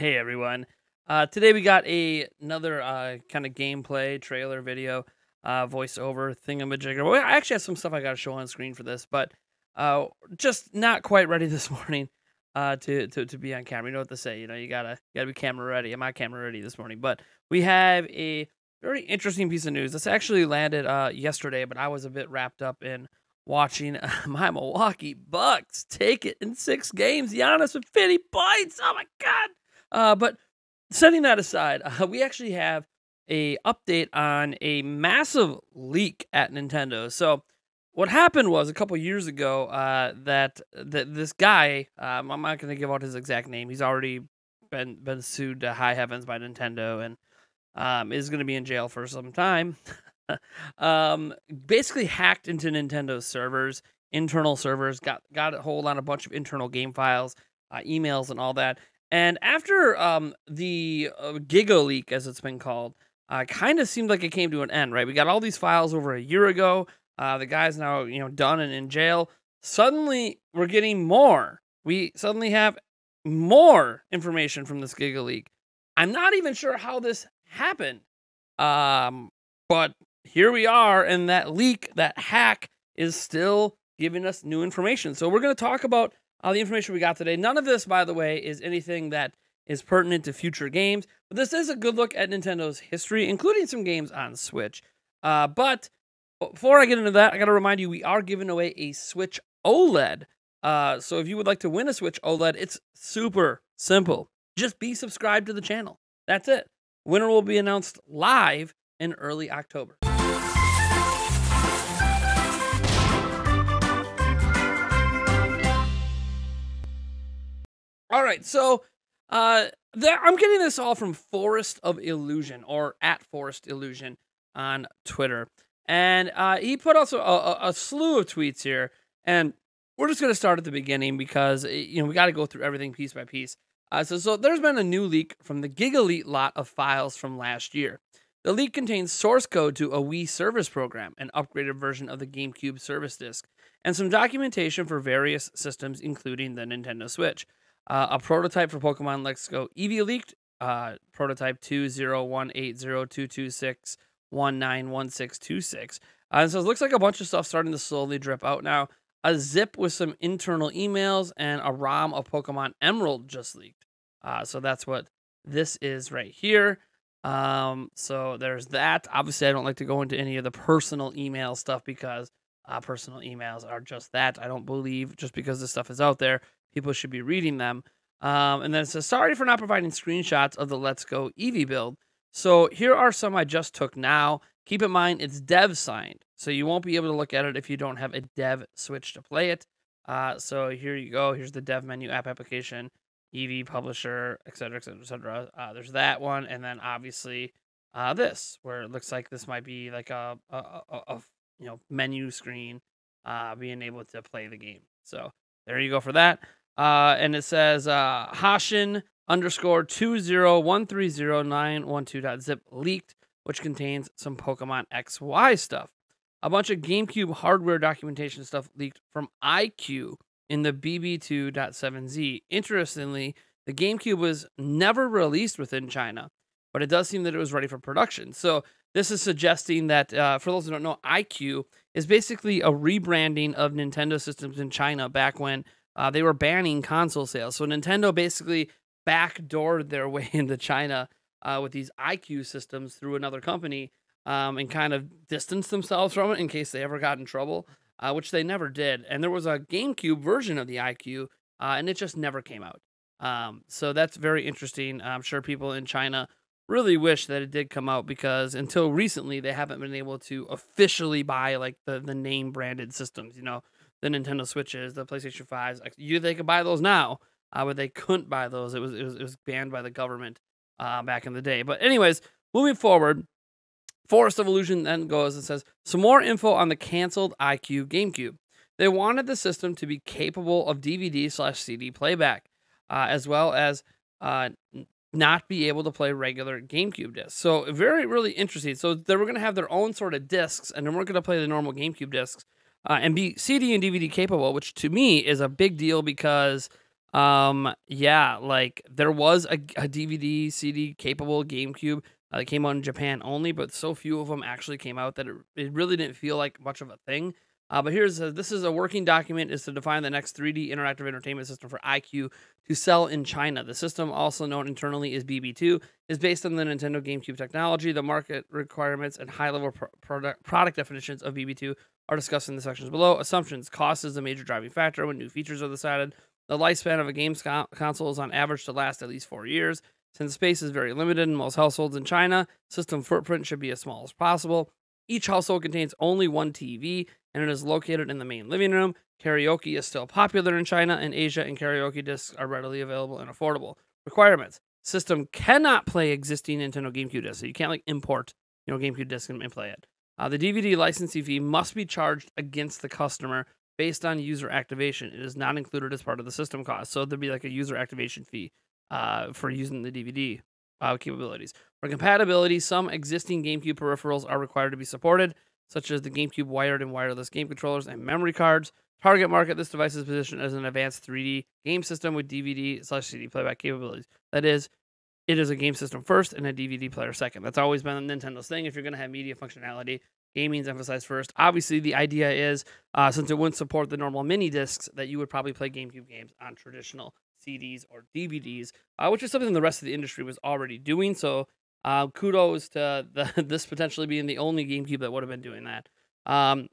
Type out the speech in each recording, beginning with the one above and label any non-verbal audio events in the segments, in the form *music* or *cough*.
Hey everyone. Uh, today we got a another uh, kind of gameplay trailer video, uh, voiceover thingamajigger. Well, I actually have some stuff I got to show on screen for this, but uh, just not quite ready *laughs* this morning uh, to, to to be on camera. You know what to say. You know you gotta gotta be camera ready. Am I camera ready this morning? But we have a very interesting piece of news. This actually landed uh, yesterday, but I was a bit wrapped up in watching *laughs* my Milwaukee Bucks take it in six games. Giannis with 50 points. Oh my god. Uh, but setting that aside, uh, we actually have a update on a massive leak at Nintendo. So what happened was a couple years ago uh, that that this guy, um, I'm not going to give out his exact name. He's already been been sued to high heavens by Nintendo and um, is going to be in jail for some time. *laughs* um, basically hacked into Nintendo's servers, internal servers, got got a hold on a bunch of internal game files, uh, emails, and all that. And after um, the uh, Giga leak, as it's been called, uh, kind of seemed like it came to an end, right? We got all these files over a year ago. Uh, the guy's now, you know, done and in jail. Suddenly, we're getting more. We suddenly have more information from this Giga leak. I'm not even sure how this happened, um, but here we are, and that leak, that hack, is still giving us new information. So we're going to talk about all the information we got today. None of this, by the way, is anything that is pertinent to future games, but this is a good look at Nintendo's history, including some games on Switch. Uh, but before I get into that, I got to remind you we are giving away a Switch OLED. Uh, so if you would like to win a Switch OLED, it's super simple. Just be subscribed to the channel. That's it. Winner will be announced live in early October. All right, so uh, I'm getting this all from Forest of Illusion or at Forest Illusion on Twitter, and uh, he put also a, a, slew of tweets here, and we're just going to start at the beginning because eh, you know we got to go through everything piece by piece. Uh, so, so there's been a new leak from the GigaLeak lot of files from last year. The leak contains source code to a Wii service program, an upgraded version of the GameCube service disc, and some documentation for various systems, including the Nintendo Switch. Uh, a prototype for Pokemon Let's Go Eevee leaked. Uh, prototype 201802261911626. Uh, and so it looks like a bunch of stuff starting to slowly drip out now. A zip with some internal emails and a ROM of Pokemon Emerald just leaked. Uh, so that's what this is right here. Um, so there's that. Obviously, I don't like to go into any of the personal email stuff because uh, personal emails are just that. I don't believe just because this stuff is out there, people should be reading them. Um, and then it says, sorry for not providing screenshots of the Let's Go Eevee build. So here are some I just took now. Keep in mind, it's dev signed. So you won't be able to look at it if you don't have a dev switch to play it. Uh, so here you go. Here's the dev menu app application, Eevee publisher, etc., etc., etc. There's that one. And then obviously uh, this, where it looks like this might be like a, a, a, a you know menu screen uh, being able to play the game. So there you go for that. Uh, and it says uh, Hashin underscore two zero one three zero nine one two dot zip leaked, which contains some Pokemon XY stuff. A bunch of GameCube hardware documentation stuff leaked from iQue in the BB2.7z. Interestingly, the GameCube was never released within China, but it does seem that it was ready for production. So this is suggesting that, uh, for those who don't know, iQue is basically a rebranding of Nintendo systems in China back when uh, they were banning console sales. So Nintendo basically backdoored their *laughs* way into China uh, with these iQue systems through another company um, and kind of distanced themselves from it in case they ever got in trouble, uh, which they never did. And there was a GameCube version of the iQue, uh, and it just never came out. Um, so that's very interesting. I'm sure people in China really wish that it did come out because until recently they haven't been able to officially buy like the the name branded systems. You know, the Nintendo Switches, the PlayStation 5s. You they could buy those now, uh, but they couldn't buy those. It was it was, it was banned by the government uh, back in the day. But anyways, moving forward, Forest of Illusion then goes and says some more info on the canceled iQue GameCube. They wanted the system to be capable of DVD slash CD playback, uh, as well as uh, not be able to play regular GameCube discs. So very really interesting. So they were going to have their own sort of discs, and they weren't going to play the normal GameCube discs uh, and be CD and DVD capable, which to me is a big deal because Um, yeah, like there was a, a DVD CD capable GameCube uh, that came out in Japan only, but so few of them actually came out that it, it really didn't feel like much of a thing. Uh, but here's a, this is a working document is to define the next 3D interactive entertainment system for iQue to sell in China. The system, also known internally as BB2, is based on the Nintendo GameCube technology. The market requirements and high-level pro- product product definitions of BB2 are discussed in the sections below. Assumptions: cost is a major driving factor when new features are decided. The lifespan of a game console is on average to last at least four years. Since space is very limited in most households in China, system footprint should be as small as possible. Each household contains only one TV, and it is located in the main living room. Karaoke is still popular in China and Asia, and karaoke discs are readily available and affordable. Requirements: System cannot play existing Nintendo GameCube discs, so you can't like import, you know, GameCube discs and, and play it. Uh, the DVD licensing fee must be charged against the customer based on user activation. It is not included as part of the system cost, so there'd be like a user activation fee uh, for using the DVD uh, capabilities. For compatibility, some existing GameCube peripherals are required to be supported, such as the GameCube wired and wireless game controllers and memory cards. Target market, this device is positioned as an advanced 3D game system with DVD slash CD playback capabilities. That is, it is a game system first and a DVD player second. That's always been Nintendo's thing. If you're going to have media functionality, gaming's emphasized first. Obviously, the idea is uh, since it wouldn't support the normal mini discs, that you would probably play GameCube games on traditional CDs or DVDs, uh, which is something the rest of the industry was already doing. So uh, kudos to the, *laughs* this potentially being the only GameCube that would have been doing that. Um,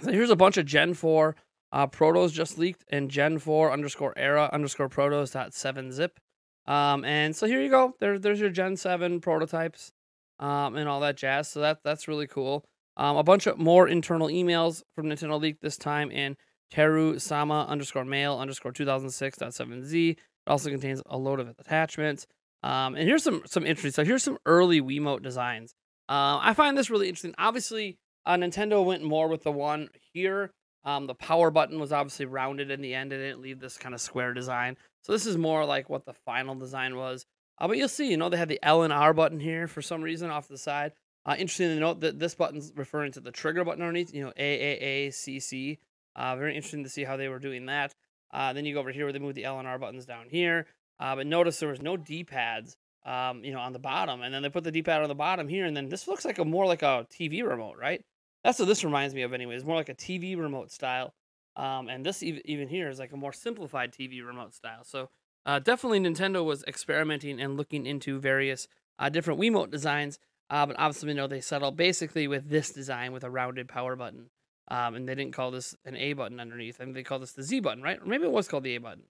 so here's a bunch of Gen 4 uh, protos just leaked and Gen 4 underscore era underscore protos dot 7 zip. Um, and so here you go. There, there's your Gen 7 prototypes um, and all that jazz. So that that's really cool. Um, a bunch of more internal emails from Nintendo Leak this time in Teru Sama underscore mail underscore 2006.7z. It also contains a load of attachments. Um, and here's some some interesting stuff. Here's some early Wiimote designs. Uh, I find this really interesting. Obviously, uh, Nintendo went more with the one here. Um, the power button was obviously rounded in the end. And it didn't leave this kind of square design. So this is more like what the final design was. Uh, but you'll see, you know, they had the L and R button here for some reason off the side. Uh, interesting to note that this button's referring to the trigger button underneath, you know, A A A C C. Uh, very interesting to see how they were doing that. Uh, then you go over here where they move the L and R buttons down here. Uh, but notice there was no D pads, um, you know, on the bottom, and then they put the D pad on the bottom here, and then this looks like a more like a TV remote, right? That's what this reminds me of, anyway. It's More like a TV remote style. Um, and this even even here is like a more simplified TV remote style. So uh, definitely Nintendo was experimenting and looking into various uh, different Wiimote designs. Uh, but obviously, you know, they settled basically with this design with a rounded power button. Um, and they didn't call this an A button underneath. I think they called this the Z button, right? Or maybe it was called the A button.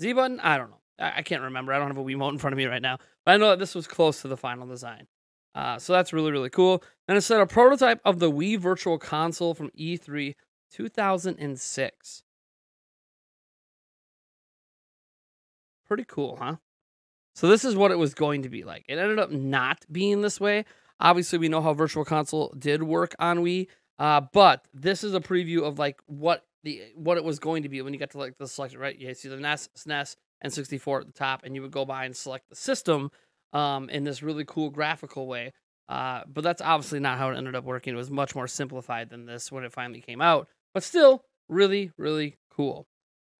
Z button? I don't know. I, can't remember. I don't have a Wiimote in front of me right now. But I know that this was close to the final design. Uh, so that's really, really cool. And it said a prototype of the Wii Virtual Console from E3 2006. Pretty cool, huh? So this is what it was going to be like. It ended up not being this way. Obviously, we know how Virtual Console did work on Wii, uh, but this is a preview of like what the what it was going to be when you get to like the selection, right? You see the NES, SNES, and 64 at the top, and you would go by and select the system um, in this really cool graphical way. Uh, but that's obviously not how it ended up working. It was much more simplified than this when it finally came out, but still really, really cool.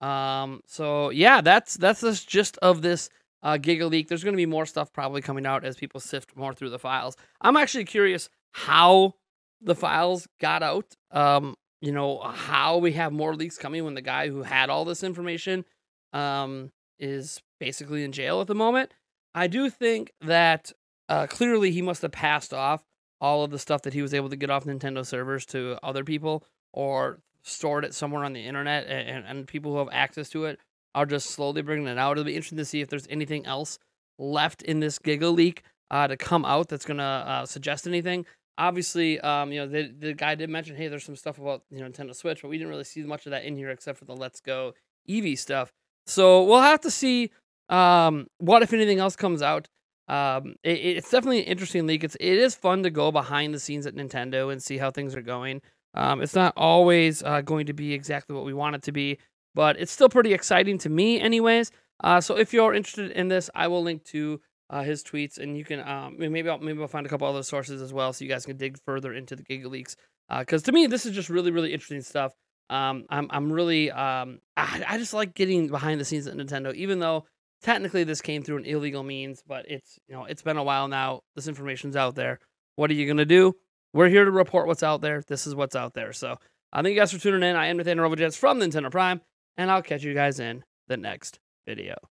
Um, so yeah, that's that's the gist of this uh, Giga Leak. There's going to be more stuff probably coming out as people sift more through the files. I'm actually curious how the files got out. Um, you know how we have more leaks coming when the guy who had all this information um, is basically in jail at the moment. I do think that uh, clearly he must have passed off all of the stuff that he was able to get off Nintendo servers to other people or stored it somewhere on the internet and, and people who have access to it are just slowly bringing it out. It'll be interesting to see if there's anything else left in this Giga leak uh, to come out that's going to uh, suggest anything. Obviously, um, you know, the, the guy did mention, hey, there's some stuff about, you know, Nintendo Switch, but we didn't really see much of that in here except for the Let's Go Eevee stuff. So we'll have to see um, what if anything else comes out. Um, it, it's definitely an interesting leak. It's it is fun to go behind the scenes at Nintendo and see how things are going. Um, it's not always uh, going to be exactly what we want it to be, but it's still pretty exciting to me, anyways. Uh, so if you're interested in this, I will link to uh, his tweets, and you can um, maybe I'll, maybe I'll find a couple other sources as well, so you guys can dig further into the Giga leaks. Because uh, to me, this is just really really interesting stuff. Um, I'm I'm really um I, I just like getting behind the scenes at Nintendo, even though technically this came through an illegal means, but it's you know it's been a while now. This information's out there. What are you gonna do? We're here to report what's out there. This is what's out there. So uh, thank you guys for tuning in. I am Nathaniel Rovajets from Nintendo Prime, and I'll catch you guys in the next video.